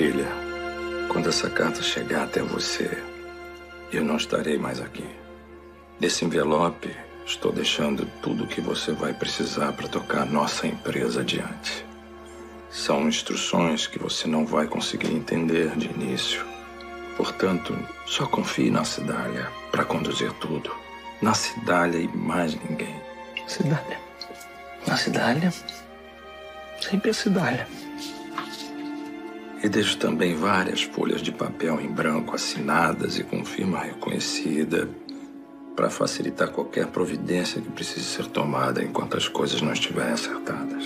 Filha, quando essa carta chegar até você, eu não estarei mais aqui. Nesse envelope, estou deixando tudo o que você vai precisar para tocar nossa empresa adiante. São instruções que você não vai conseguir entender de início. Portanto, só confie na Cidália para conduzir tudo. Na Cidália e mais ninguém. Cidália. Na Cidália. Sempre a Cidália. E deixo também várias folhas de papel em branco assinadas e com firma reconhecida para facilitar qualquer providência que precise ser tomada enquanto as coisas não estiverem acertadas.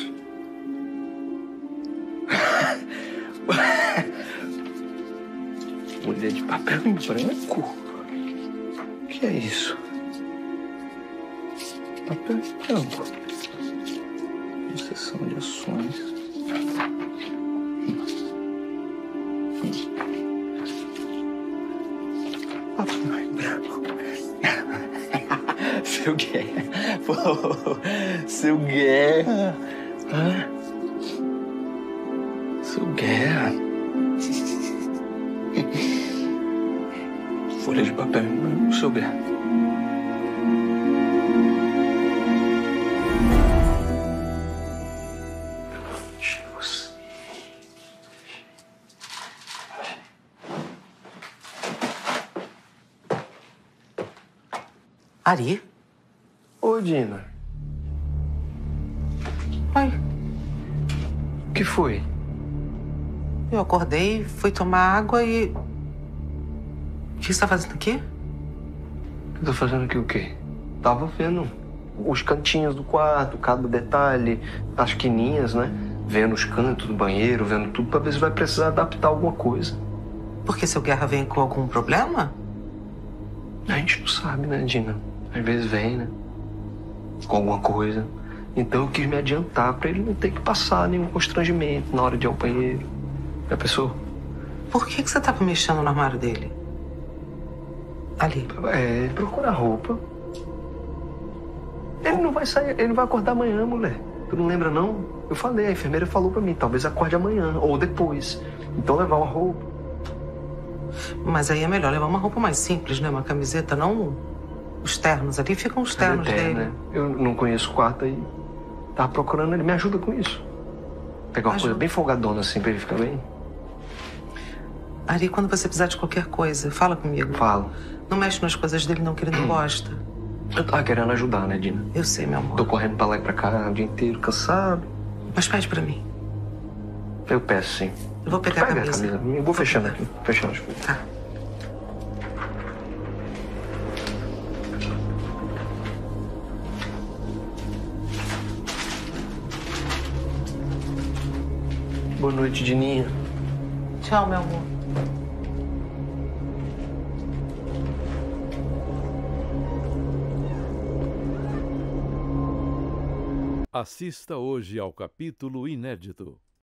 Folha de papel em branco? O que é isso? Papel em branco. Concessão de ações. Seu Guerra. Seu Guerra. Seu Guerra. Folha de papel seu Guerra. Ari? Ô, Dina. Oi. O que foi? Eu acordei, fui tomar água e. O que você tá fazendo aqui? Eu tô fazendo aqui o quê? Tava vendo os cantinhos do quarto, cada detalhe, as quininhas, né? Vendo os cantos do banheiro, vendo tudo pra ver se vai precisar adaptar alguma coisa. Porque seu Guerra vem com algum problema? A gente não sabe, né, Dina? Às vezes vem, né? Com alguma coisa. Então eu quis me adiantar pra ele não ter que passar nenhum constrangimento na hora de ir ao banheiro. Já pensou? Por que, que você tava mexendo no armário dele? Ali. É, procurar roupa. Ele não vai sair, ele não vai acordar amanhã, mulher. Tu não lembra, não? Eu falei, a enfermeira falou pra mim, talvez acorde amanhã ou depois. Então levar uma roupa. Mas aí é melhor levar uma roupa mais simples, né? Uma camiseta, não os ternos. Ali ficam os ternos Até, dele. né? Eu não conheço o quarto aí. Tava procurando, ele me ajuda com isso. Pegar uma Ajuda. coisa bem folgadona assim pra ele ficar bem. Ari, quando você precisar de qualquer coisa, fala comigo. Fala. Não mexe nas coisas dele, não, que ele não gosta. Eu tava querendo ajudar, né, Dina? Eu sei, meu amor. Tô correndo pra lá e pra cá o dia inteiro, cansado. Mas pede pra mim. Eu peço, sim. Eu vou pegar Pega a camisa. Eu vou fechando aqui. Fechando as coisas. Tá. Boa noite, Dininha. Tchau, meu amor. Assista hoje ao capítulo inédito